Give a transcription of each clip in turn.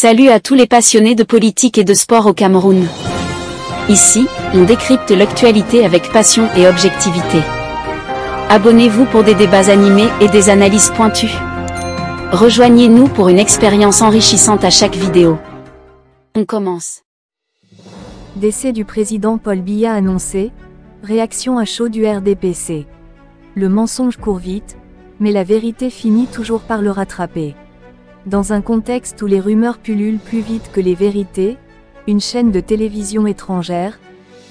Salut à tous les passionnés de politique et de sport au Cameroun. Ici, on décrypte l'actualité avec passion et objectivité. Abonnez-vous pour des débats animés et des analyses pointues. Rejoignez-nous pour une expérience enrichissante à chaque vidéo. On commence. Décès du président Paul Biya annoncé, réaction à chaud du RDPC. Le mensonge court vite, mais la vérité finit toujours par le rattraper. Dans un contexte où les rumeurs pullulent plus vite que les vérités, une chaîne de télévision étrangère,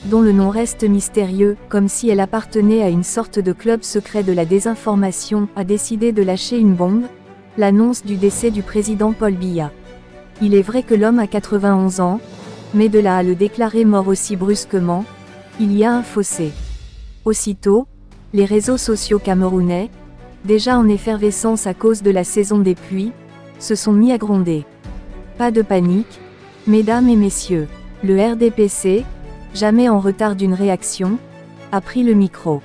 dont le nom reste mystérieux, comme si elle appartenait à une sorte de club secret de la désinformation, a décidé de lâcher une bombe, l'annonce du décès du président Paul Biya. Il est vrai que l'homme a 91 ans, mais de là à le déclarer mort aussi brusquement, il y a un fossé. Aussitôt, les réseaux sociaux camerounais, déjà en effervescence à cause de la saison des pluies, se sont mis à gronder. Pas de panique, mesdames et messieurs, le RDPC, jamais en retard d'une réaction, a pris le micro.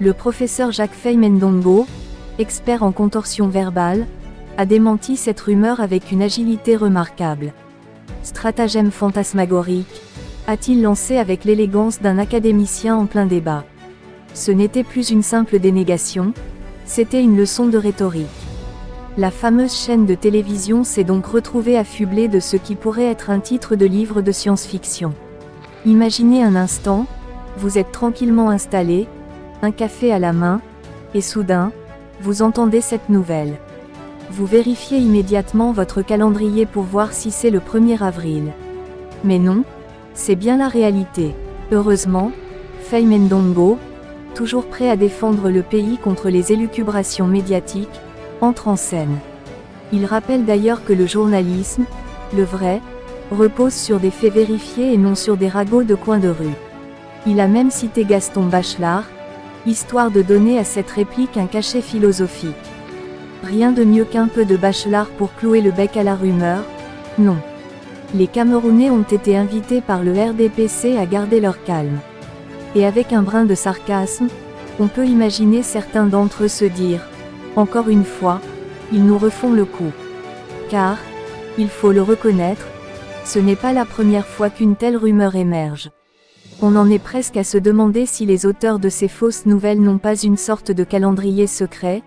Le professeur Jacques Fay Mendongo, expert en contorsion verbale, a démenti cette rumeur avec une agilité remarquable. Stratagème fantasmagorique, a-t-il lancé avec l'élégance d'un académicien en plein débat. Ce n'était plus une simple dénégation, c'était une leçon de rhétorique. La fameuse chaîne de télévision s'est donc retrouvée affublée de ce qui pourrait être un titre de livre de science-fiction. Imaginez un instant, vous êtes tranquillement installé, un café à la main, et soudain, vous entendez cette nouvelle. Vous vérifiez immédiatement votre calendrier pour voir si c'est le 1er avril. Mais non, c'est bien la réalité. Heureusement, Faye Mendongo, toujours prêt à défendre le pays contre les élucubrations médiatiques, entre en scène. Il rappelle d'ailleurs que le journalisme, le vrai, repose sur des faits vérifiés et non sur des ragots de coin de rue. Il a même cité Gaston Bachelard, histoire de donner à cette réplique un cachet philosophique. Rien de mieux qu'un peu de Bachelard pour clouer le bec à la rumeur, non. Les Camerounais ont été invités par le RDPC à garder leur calme. Et avec un brin de sarcasme, on peut imaginer certains d'entre eux se dire encore une fois, ils nous refont le coup. Car, il faut le reconnaître, ce n'est pas la première fois qu'une telle rumeur émerge. On en est presque à se demander si les auteurs de ces fausses nouvelles n'ont pas une sorte de calendrier secret,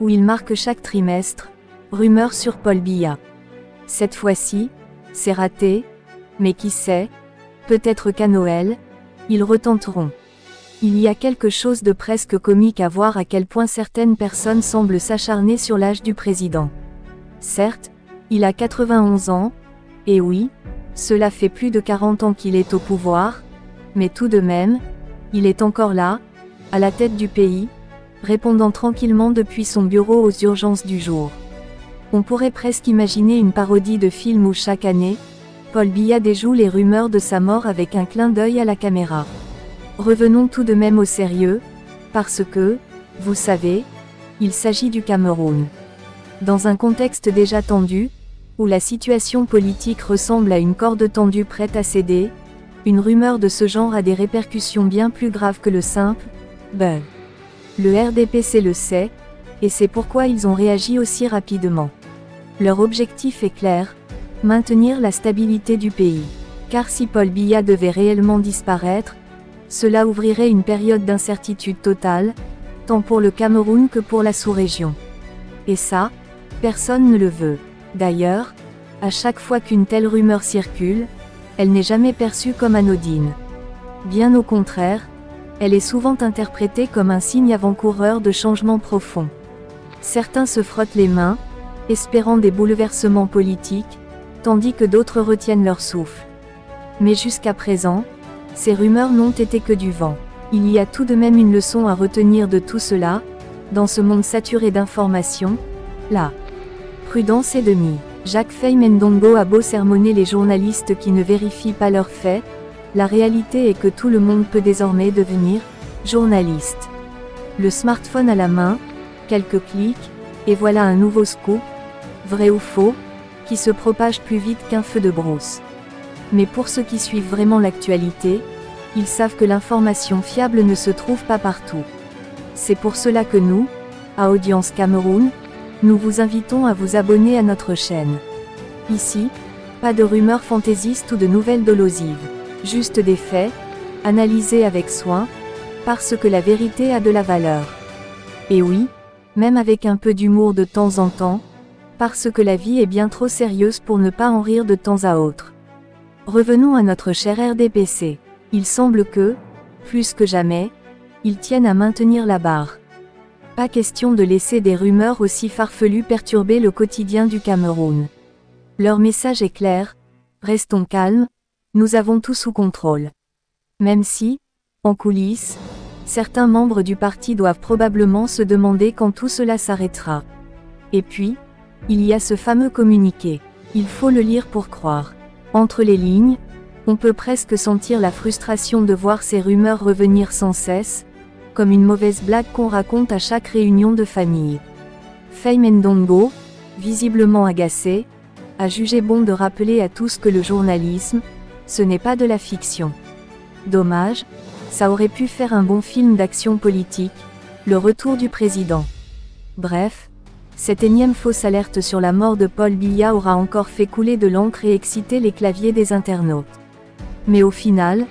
où ils marquent chaque trimestre, rumeur sur Paul Biya. Cette fois-ci, c'est raté, mais qui sait, peut-être qu'à Noël, ils retenteront. Il y a quelque chose de presque comique à voir à quel point certaines personnes semblent s'acharner sur l'âge du président. Certes, il a 91 ans, et oui, cela fait plus de 40 ans qu'il est au pouvoir, mais tout de même, il est encore là, à la tête du pays, répondant tranquillement depuis son bureau aux urgences du jour. On pourrait presque imaginer une parodie de film où chaque année, Paul Biya déjoue les rumeurs de sa mort avec un clin d'œil à la caméra. Revenons tout de même au sérieux, parce que, vous savez, il s'agit du Cameroun. Dans un contexte déjà tendu, où la situation politique ressemble à une corde tendue prête à céder, une rumeur de ce genre a des répercussions bien plus graves que le simple bug. Le RDPC le sait, et c'est pourquoi ils ont réagi aussi rapidement. Leur objectif est clair, maintenir la stabilité du pays. Car si Paul Biya devait réellement disparaître, cela ouvrirait une période d'incertitude totale, tant pour le Cameroun que pour la sous-région. Et ça, personne ne le veut. D'ailleurs, à chaque fois qu'une telle rumeur circule, elle n'est jamais perçue comme anodine. Bien au contraire, elle est souvent interprétée comme un signe avant-coureur de changements profonds. Certains se frottent les mains, espérant des bouleversements politiques, tandis que d'autres retiennent leur souffle. Mais jusqu'à présent, ces rumeurs n'ont été que du vent. Il y a tout de même une leçon à retenir de tout cela, dans ce monde saturé d'informations, la prudence est demi. Jacques Fay Mendongo a beau sermonner les journalistes qui ne vérifient pas leurs faits, la réalité est que tout le monde peut désormais devenir journaliste. Le smartphone à la main, quelques clics, et voilà un nouveau scoop, vrai ou faux, qui se propage plus vite qu'un feu de brousse. Mais pour ceux qui suivent vraiment l'actualité, ils savent que l'information fiable ne se trouve pas partout. C'est pour cela que nous, à Audience Cameroun, nous vous invitons à vous abonner à notre chaîne. Ici, Pas de rumeurs fantaisistes ou de nouvelles dolosives. Juste des faits, analysés avec soin, parce que la vérité a de la valeur. Et oui, même avec un peu d'humour de temps en temps, parce que la vie est bien trop sérieuse pour ne pas en rire de temps à autre. Revenons à notre cher RDPC. Il semble que, plus que jamais, ils tiennent à maintenir la barre. Pas question de laisser des rumeurs aussi farfelues perturber le quotidien du Cameroun. Leur message est clair, restons calmes, nous avons tout sous contrôle. Même si, en coulisses, certains membres du parti doivent probablement se demander quand tout cela s'arrêtera. Et puis, il y a ce fameux communiqué. Il faut le lire pour croire. Entre les lignes, on peut presque sentir la frustration de voir ces rumeurs revenir sans cesse, comme une mauvaise blague qu'on raconte à chaque réunion de famille. Faye Mendongo, visiblement agacé, a jugé bon de rappeler à tous que le journalisme, ce n'est pas de la fiction. Dommage, ça aurait pu faire un bon film d'action politique, le retour du président. Bref, cette énième fausse alerte sur la mort de Paul Biya aura encore fait couler de l'encre et exciter les claviers des internautes. Mais au final,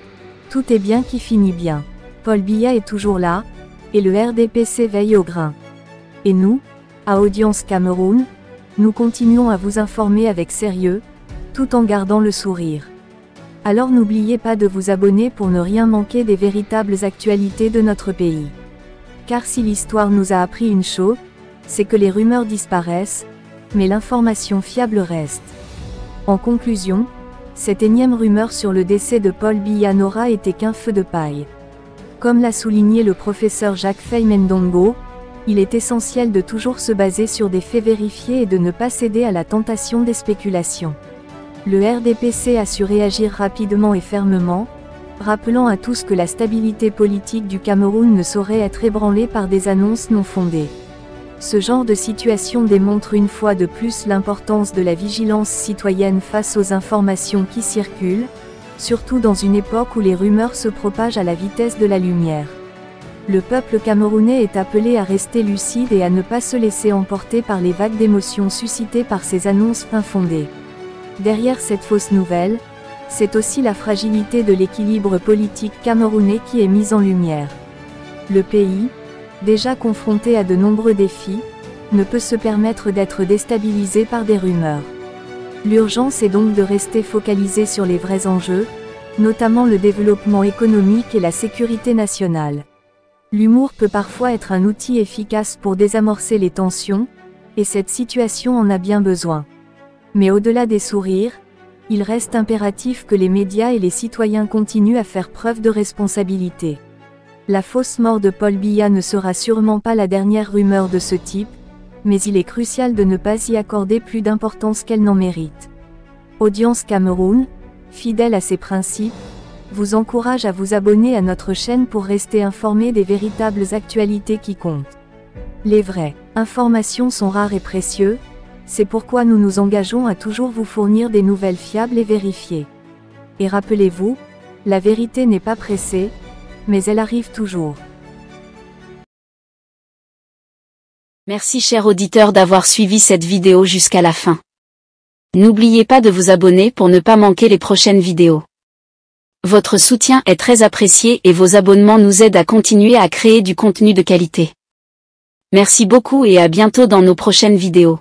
tout est bien qui finit bien. Paul Biya est toujours là, et le RDPC veille au grain. Et nous, à Audience Cameroun, nous continuons à vous informer avec sérieux, tout en gardant le sourire. Alors n'oubliez pas de vous abonner pour ne rien manquer des véritables actualités de notre pays. Car si l'histoire nous a appris une chose, c'est que les rumeurs disparaissent, mais l'information fiable reste. En conclusion, cette énième rumeur sur le décès de Paul Biya n'aura été qu'un feu de paille. Comme l'a souligné le professeur Jacques Fay Mendongo, il est essentiel de toujours se baser sur des faits vérifiés et de ne pas céder à la tentation des spéculations. Le RDPC a su réagir rapidement et fermement, rappelant à tous que la stabilité politique du Cameroun ne saurait être ébranlée par des annonces non fondées. Ce genre de situation démontre une fois de plus l'importance de la vigilance citoyenne face aux informations qui circulent, surtout dans une époque où les rumeurs se propagent à la vitesse de la lumière. Le peuple camerounais est appelé à rester lucide et à ne pas se laisser emporter par les vagues d'émotions suscitées par ces annonces infondées. Derrière cette fausse nouvelle, c'est aussi la fragilité de l'équilibre politique camerounais qui est mise en lumière. Le pays, déjà confronté à de nombreux défis, ne peut se permettre d'être déstabilisé par des rumeurs. L'urgence est donc de rester focalisé sur les vrais enjeux, notamment le développement économique et la sécurité nationale. L'humour peut parfois être un outil efficace pour désamorcer les tensions, et cette situation en a bien besoin. Mais au-delà des sourires, il reste impératif que les médias et les citoyens continuent à faire preuve de responsabilité. La fausse mort de Paul Biya ne sera sûrement pas la dernière rumeur de ce type, mais il est crucial de ne pas y accorder plus d'importance qu'elle n'en mérite. Audience Cameroun, fidèle à ses principes, vous encourage à vous abonner à notre chaîne pour rester informé des véritables actualités qui comptent. Les vraies informations sont rares et précieuses, c'est pourquoi nous nous engageons à toujours vous fournir des nouvelles fiables et vérifiées. Et rappelez-vous, la vérité n'est pas pressée, mais elle arrive toujours. Merci cher auditeur d'avoir suivi cette vidéo jusqu'à la fin. N'oubliez pas de vous abonner pour ne pas manquer les prochaines vidéos. Votre soutien est très apprécié et vos abonnements nous aident à continuer à créer du contenu de qualité. Merci beaucoup et à bientôt dans nos prochaines vidéos.